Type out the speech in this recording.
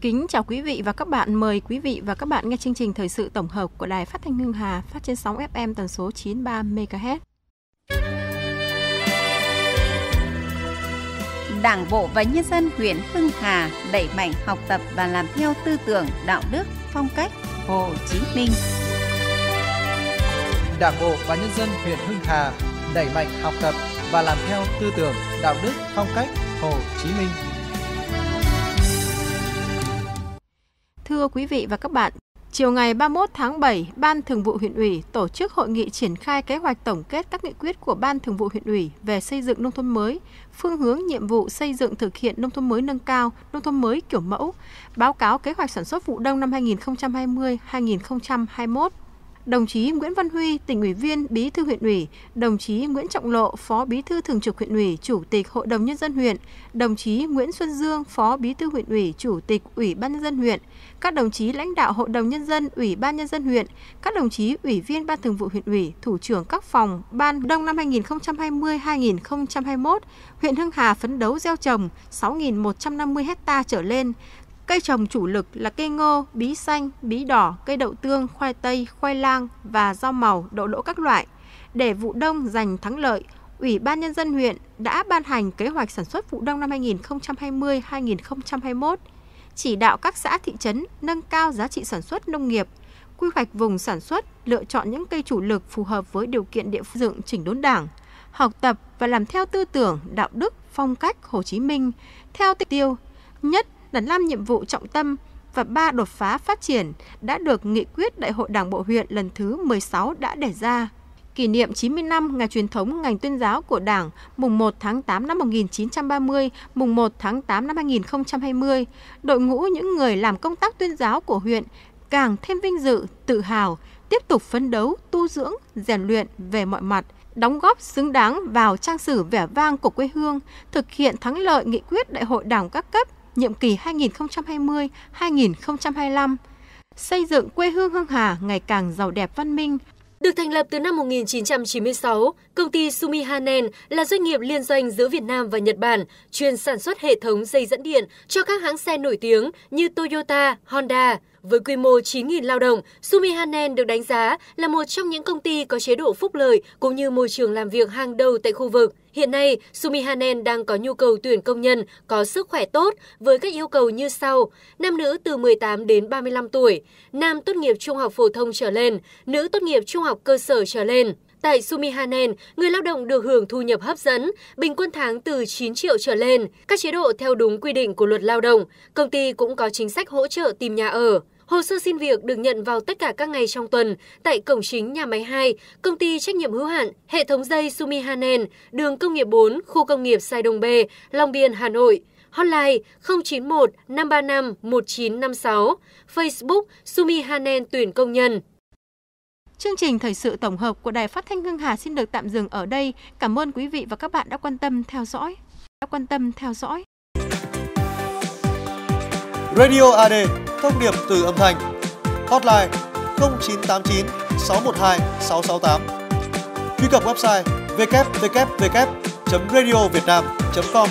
Kính chào quý vị và các bạn. Mời quý vị và các bạn nghe chương trình thời sự tổng hợp của Đài Phát thanh Hưng Hà phát trên sóng FM tần số 93 MHz. Đảng bộ và nhân dân huyện Hưng Hà đẩy mạnh học tập và làm theo tư tưởng, đạo đức, phong cách Hồ Chí Minh. Đảng bộ và nhân dân huyện Hưng Hà đẩy mạnh học tập và làm theo tư tưởng, đạo đức, phong cách Hồ Chí Minh. Thưa quý vị và các bạn, chiều ngày 31 tháng 7, Ban Thường vụ huyện ủy tổ chức hội nghị triển khai kế hoạch tổng kết các nghị quyết của Ban Thường vụ huyện ủy về xây dựng nông thôn mới, phương hướng nhiệm vụ xây dựng thực hiện nông thôn mới nâng cao, nông thôn mới kiểu mẫu, báo cáo kế hoạch sản xuất vụ đông năm 2020-2021 đồng chí Nguyễn Văn Huy, tỉnh ủy viên, bí thư huyện ủy, đồng chí Nguyễn Trọng Lộ, phó bí thư thường trực huyện ủy, chủ tịch Hội đồng nhân dân huyện, đồng chí Nguyễn Xuân Dương, phó bí thư huyện ủy, chủ tịch Ủy ban nhân dân huyện, các đồng chí lãnh đạo Hội đồng nhân dân, Ủy ban nhân dân huyện, các đồng chí ủy viên ban thường vụ huyện ủy, thủ trưởng các phòng ban đông năm 2020-2021, huyện Hưng Hà phấn đấu gieo trồng 6.150 ha trở lên, Cây trồng chủ lực là cây ngô, bí xanh, bí đỏ, cây đậu tương, khoai tây, khoai lang và rau màu, đậu đỗ các loại. Để vụ đông giành thắng lợi, Ủy ban Nhân dân huyện đã ban hành kế hoạch sản xuất vụ đông năm 2020-2021, chỉ đạo các xã thị trấn nâng cao giá trị sản xuất nông nghiệp, quy hoạch vùng sản xuất, lựa chọn những cây chủ lực phù hợp với điều kiện địa phương dựng chỉnh đốn đảng, học tập và làm theo tư tưởng, đạo đức, phong cách Hồ Chí Minh, theo tiêu tiêu nhất là 5 nhiệm vụ trọng tâm và 3 đột phá phát triển đã được nghị quyết Đại hội Đảng bộ huyện lần thứ 16 đã đề ra. Kỷ niệm 90 năm ngày truyền thống ngành tuyên giáo của Đảng mùng 1 tháng 8 năm 1930, mùng 1 tháng 8 năm 2020, đội ngũ những người làm công tác tuyên giáo của huyện càng thêm vinh dự, tự hào, tiếp tục phấn đấu, tu dưỡng, rèn luyện về mọi mặt, đóng góp xứng đáng vào trang sử vẻ vang của quê hương, thực hiện thắng lợi nghị quyết Đại hội Đảng các cấp nhiệm kỳ 2020-2025, xây dựng quê hương Hương Hà ngày càng giàu đẹp văn minh, được thành lập từ năm 1996, công ty Sumihanen là doanh nghiệp liên doanh giữa Việt Nam và Nhật Bản, chuyên sản xuất hệ thống dây dẫn điện cho các hãng xe nổi tiếng như Toyota, Honda. Với quy mô 9.000 lao động, Sumihanen được đánh giá là một trong những công ty có chế độ phúc lợi cũng như môi trường làm việc hàng đầu tại khu vực. Hiện nay, Sumihanen đang có nhu cầu tuyển công nhân có sức khỏe tốt với các yêu cầu như sau: nam nữ từ 18 đến 35 tuổi, nam tốt nghiệp trung học phổ thông trở lên, nữ tốt nghiệp trung học cơ sở trở lên. Tại Sumihanen người lao động được hưởng thu nhập hấp dẫn, bình quân tháng từ 9 triệu trở lên, các chế độ theo đúng quy định của luật lao động. Công ty cũng có chính sách hỗ trợ tìm nhà ở. Hồ sơ xin việc được nhận vào tất cả các ngày trong tuần tại cổng chính nhà máy 2, công ty trách nhiệm hữu hạn, hệ thống dây Sumihanen đường công nghiệp 4, khu công nghiệp Sai Đông B, Long Biên, Hà Nội. Hotline 091 535 1956, Facebook Sumihanen tuyển công nhân. Chương trình thời sự tổng hợp của Đài Phát thanh Hưng Hà xin được tạm dừng ở đây. Cảm ơn quý vị và các bạn đã quan tâm theo dõi. Đã quan tâm theo dõi. Radio AD, thông điệp từ âm thanh. Hotline 0989 612 668. Truy cập website www.radiovietnam.com